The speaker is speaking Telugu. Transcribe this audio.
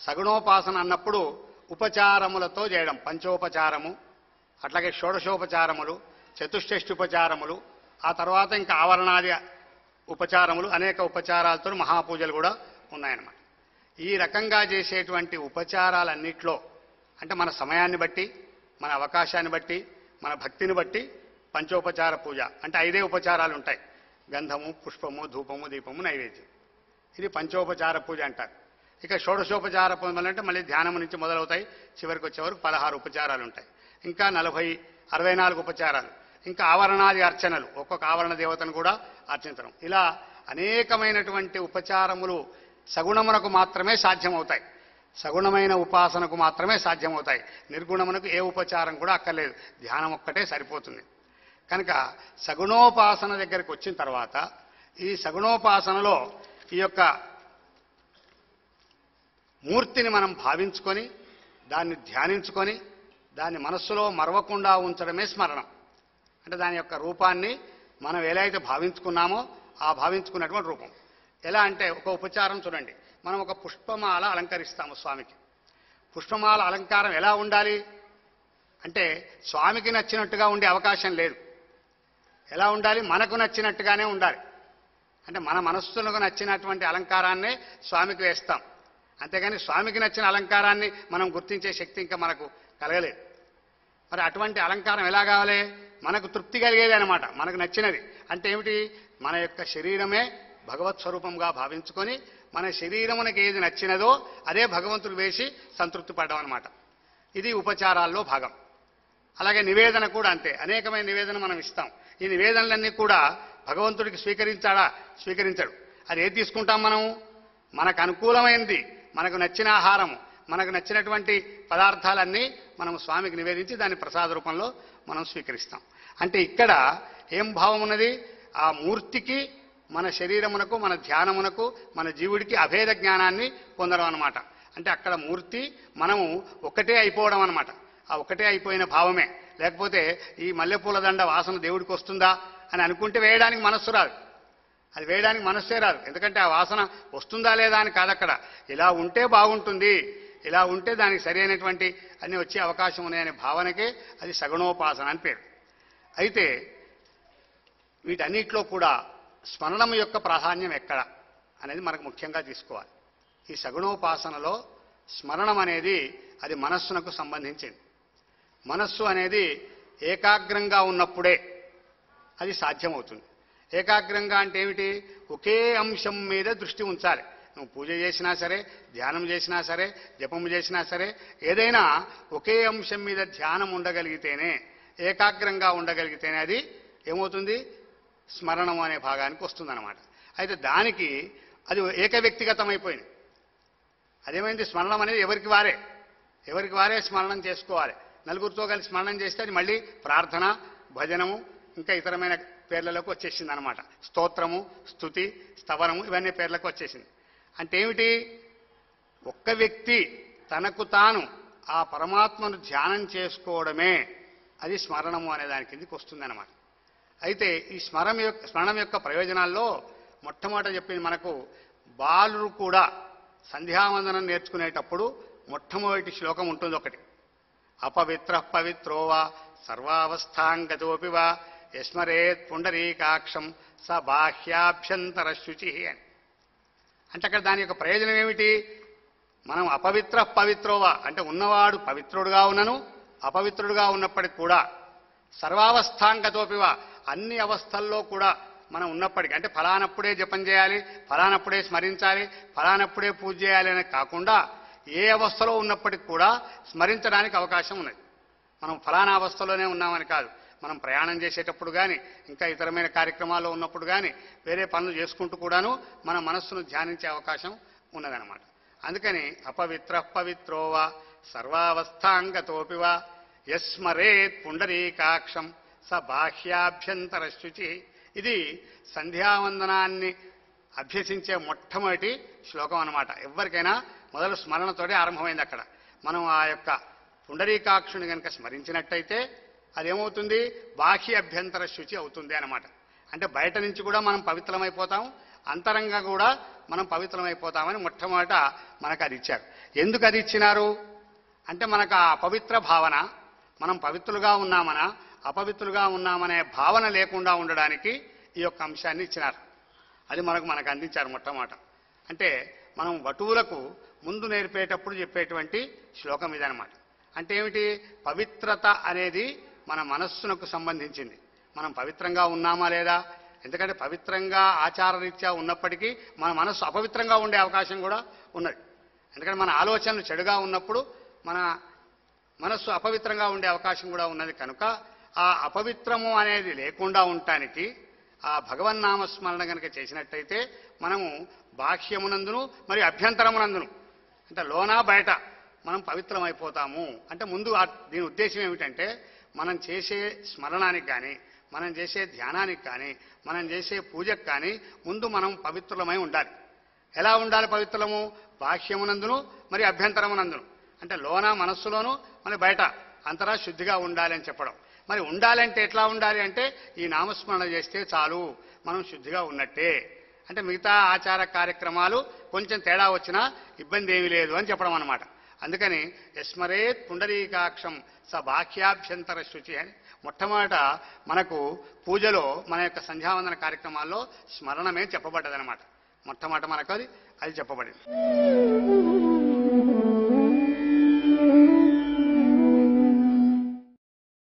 సగుణోపాసన అన్నప్పుడు ఉపచారములతో చేయడం. పంచోపచారము అట్లాగే షోడశోపచారములు చతుష్టష్టుపచారములు ఆ తర్వాత ఇంకా ఆవరణాది ఉపచారములు అనేక ఉపచారాలతో మహాపూజలు కూడా ఉన్నాయన్నమాట. ఈ రకంగా చేసేటువంటి ఉపచారాలన్నిట్లో అంటే మన సమయాన్ని బట్టి మన అవకాశాన్ని బట్టి మన భక్తిని బట్టి పంచోపచార పూజ. అంటే ఐదే ఉపచారాలు ఉంటాయి గంధము పుష్పము ధూపము దీపము నైవేద్యం. ఇది పంచోపచార పూజ అంటారు. ఇక షోడశోపచార పొందాలంటే మళ్ళీ ధ్యానం నుంచి మొదలవుతాయి. చివరికి వచ్చే వరకు పదహారు ఉపచారాలు ఉంటాయి. ఇంకా నలభై అరవై నాలుగు ఉపచారాలు. ఇంకా ఆవరణాది అర్చనలు. ఒక్కొక్క ఆవరణ దేవతను కూడా అర్చించడం. ఇలా అనేకమైనటువంటి ఉపచారములు సగుణమునకు మాత్రమే సాధ్యమవుతాయి. సగుణమైన ఉపాసనకు మాత్రమే సాధ్యమవుతాయి. నిర్గుణమునకు ఏ ఉపచారం కూడా అక్కర్లేదు. ధ్యానం ఒక్కటే సరిపోతుంది. కనుక సగుణోపాసన దగ్గరికి వచ్చిన తర్వాత ఈ సగుణోపాసనలో ఈ యొక్క మూర్తిని మనం భావించుకొని దాన్ని ధ్యానించుకొని దాన్ని మనస్సులో మరవకుండా ఉంచడమే స్మరణం. అంటే దాని యొక్క రూపాన్ని మనం ఎలా అయితే భావించుకున్నామో ఆ భావించుకున్నటువంటి రూపం. ఎలా అంటే ఒక ఉపచారం చూడండి. మనం ఒక పుష్పమాల అలంకరిస్తాము స్వామికి. పుష్పమాల అలంకారం ఎలా ఉండాలి? అంటే స్వామికి నచ్చినట్టుగా ఉండే అవకాశం లేదు. ఎలా ఉండాలి? మనకు నచ్చినట్టుగానే ఉండాలి. అంటే మన మనస్సులకు నచ్చినటువంటి అలంకారాన్నే స్వామికి వేస్తాం. అంతేగాని స్వామికి నచ్చిన అలంకారాన్ని మనం గుర్తించే శక్తి ఇంకా మనకు కలగలేదు. మరి అటువంటి అలంకారం ఎలా కావాలి? మనకు తృప్తి కలిగేది అనమాట మనకు నచ్చినది. అంటే ఏమిటి? మన యొక్క శరీరమే భగవత్ స్వరూపంగా భావించుకొని మన శరీరమునకి ఏది నచ్చినదో అదే భగవంతుడు వేసి సంతృప్తి పడడం అనమాట ఇది ఉపచారాల్లో భాగం. అలాగే నివేదన కూడా అంతే. అనేకమైన నివేదన మనం ఇస్తాం. ఈ నివేదనలన్నీ కూడా భగవంతుడికి స్వీకరించాడా? స్వీకరించడు. అది ఏది తీసుకుంటాం మనం? మనకు అనుకూలమైనది మనకు నచ్చిన ఆహారము మనకు నచ్చినటువంటి పదార్థాలన్నీ మనం స్వామికి నివేదించి దాన్ని ప్రసాద రూపంలో మనం స్వీకరిస్తాం. అంటే ఇక్కడ ఏం భావం ఉన్నది? ఆ మూర్తికి మన శరీరమునకు మన ధ్యానమునకు మన జీవుడికి అభేద జ్ఞానాన్ని పొందడం అనమాట అంటే అక్కడ మూర్తి మనము ఒకటే అయిపోవడం అనమాట ఆ ఒకటే అయిపోయిన భావమే. లేకపోతే ఈ మల్లెపూల దండ వాసన దేవుడికి వస్తుందా అని అనుకుంటే వేయడానికి మనస్సు రాదు. అది వేయడానికి మనస్సే రాదు. ఎందుకంటే ఆ వాసన వస్తుందా లేదా అని కాదు అక్కడ. ఇలా ఉంటే బాగుంటుంది. ఇలా ఉంటే దానికి సరైనటువంటి అన్ని వచ్చే అవకాశం ఉన్నాయనే భావనకే అది సగుణోపాసన అని పేరు. అయితే వీటన్నిటిలో కూడా స్మరణం యొక్క ప్రాధాన్యం ఎక్కడ అనేది మనకు ముఖ్యంగా తీసుకోవాలి. ఈ సగుణోపాసనలో స్మరణం అనేది అది మనస్సునకు సంబంధించింది. మనస్సు అనేది ఏకాగ్రంగా ఉన్నప్పుడే అది సాధ్యమవుతుంది. ఏకాగ్రంగా అంటే ఏమిటి? ఒకే అంశం మీద దృష్టి ఉంచాలి. నువ్వు పూజ చేసినా సరే ధ్యానం చేసినా సరే జపం చేసినా సరే ఏదైనా ఒకే అంశం మీద ధ్యానం ఉండగలిగితేనే ఏకాగ్రంగా ఉండగలిగితేనే అది ఏమవుతుంది? స్మరణం అనే భాగానికి వస్తుందన్నమాట. అయితే దానికి అది ఏక వ్యక్తిగతమైపోయింది అదేమైంది? స్మరణం అనేది ఎవరికి వారే? ఎవరికి వారే స్మరణం చేసుకోవాలి. నలుగురితో కలిసి స్మరణం చేస్తే అది మళ్ళీ ప్రార్థన భజనము ఇంకా ఇతరమైన పేర్లలోకి వచ్చేసింది అనమాట స్తోత్రము స్థుతి స్థవరము ఇవన్నీ పేర్లకు వచ్చేసింది. అంటే ఏమిటి? ఒక్క వ్యక్తి తనకు తాను ఆ పరమాత్మను ధ్యానం చేసుకోవడమే అది స్మరణము అనే దాని కిందికి వస్తుందన్నమాట అయితే ఈ స్మరం యొక్క స్మరణం యొక్క ప్రయోజనాల్లో మొట్టమొదట చెప్పింది మనకు బాలురు కూడా సంధ్యావందనం నేర్చుకునేటప్పుడు మొట్టమొదటి శ్లోకం ఉంటుంది ఒకటి. అపవిత్ర పవిత్రోవా సర్వావస్థాంగతోపివా యస్మరేత్ పుండరీకాక్షం స బాహ్యాభ్యంతర శుచి అని. అంటే అక్కడ దాని యొక్క ప్రయోజనం ఏమిటి? మనం అపవిత్ర పవిత్రోవా అంటే ఉన్నవాడు పవిత్రుడుగా ఉన్నను అపవిత్రుడుగా ఉన్నప్పటికి కూడా సర్వావస్థాంగతోపివా అన్ని అవస్థల్లో కూడా మనం ఉన్నప్పటికీ అంటే ఫలానప్పుడే జపం చేయాలి ఫలానప్పుడే స్మరించాలి ఫలానప్పుడే పూజ చేయాలి అని కాకుండా ఏ అవస్థలో ఉన్నప్పటికీ కూడా స్మరించడానికి అవకాశం ఉన్నది. మనం ఫలానా అవస్థలోనే ఉన్నామని కాదు. మనం ప్రయాణం చేసేటప్పుడు కానీ ఇంకా ఇతరమైన కార్యక్రమాల్లో ఉన్నప్పుడు కానీ వేరే పనులు చేసుకుంటూ కూడాను మన మనస్సును ధ్యానించే అవకాశం ఉన్నదన్నమాట. అందుకని అపవిత్ర పవిత్రోవా సర్వావస్థాంగతోపివా యస్మరేత్ పుండరీకాక్షం స బాహ్యాభ్యంతర శుచి ఇది సంధ్యావందనాన్ని అభ్యసించే మొట్టమొదటి శ్లోకం అనమాట ఎవరికైనా మొదలు స్మరణతోనే ఆరంభమైంది అక్కడ. మనం ఆ యొక్క పుండరీకాక్షుని కనుక స్మరించినట్టయితే అదేమవుతుంది? బాహ్య అభ్యంతర శుచి అవుతుంది అనమాట అంటే బయట నుంచి కూడా మనం పవిత్రమైపోతాం అంతరంగా కూడా మనం పవిత్రమైపోతామని మొట్టమొదట మనకు అది ఇచ్చారు ఎందుకు అది ఇచ్చినారు అంటే మనకు ఆ అపవిత్ర భావన మనం పవిత్రులుగా ఉన్నామనా అపవిత్రులుగా ఉన్నామనే భావన లేకుండా ఉండడానికి ఈ యొక్క అంశాన్ని ఇచ్చినారు. అది మనకు మనకు అందించారు మొట్టమొదట. అంటే మనం వటువులకు ముందు నేర్పేటప్పుడు చెప్పేటువంటి శ్లోకం ఇదనమాట అంటే ఏమిటి? పవిత్రత అనేది మన మనస్సునకు సంబంధించింది. మనం పవిత్రంగా ఉన్నామా లేదా? ఎందుకంటే పవిత్రంగా ఆచారరీత్యా ఉన్నప్పటికీ మన మనస్సు అపవిత్రంగా ఉండే అవకాశం కూడా ఉన్నది. ఎందుకంటే మన ఆలోచనలు చెడుగా ఉన్నప్పుడు మన మనస్సు అపవిత్రంగా ఉండే అవకాశం కూడా ఉన్నది. కనుక ఆ అపవిత్రము అనేది లేకుండా ఉండటానికి ఆ భగవన్నామస్మరణ కనుక చేసినట్టయితే మనము బాహ్యమునందును మరియు అభ్యంతరమునందును అంటే లోనా బయట మనం పవిత్రమైపోతాము. అంటే ముందు దీని ఉద్దేశం ఏమిటంటే మనం చేసే స్మరణానికి కానీ మనం చేసే ధ్యానానికి కానీ మనం చేసే పూజకు కానీ ముందు మనం పవిత్రులమై ఉండాలి. ఎలా ఉండాలి పవిత్రము? బాహ్యమునందును మరి అభ్యంతరమునందును. అంటే లోన మనస్సులోను మరి బయట అంతరా శుద్ధిగా ఉండాలి అని చెప్పడం. మరి ఉండాలంటే ఎట్లా ఉండాలి అంటే ఈ నామస్మరణ చేస్తే చాలు మనం శుద్ధిగా ఉన్నట్టే. అంటే మిగతా ఆచార కార్యక్రమాలు కొంచెం తేడా వచ్చినా ఇబ్బంది ఏమీ లేదు అని చెప్పడం అన్నమాట. అందుకని యస్మరేత్ పుండరీకాక్షం స బాహ్యాభ్యంతర శుచి అని మొట్టమొదట మనకు పూజలో మన యొక్క సంధ్యావందన కార్యక్రమాల్లో స్మరణమే చెప్పబడ్డదనమాట మొట్టమొదట మనకు అది అది చెప్పబడింది.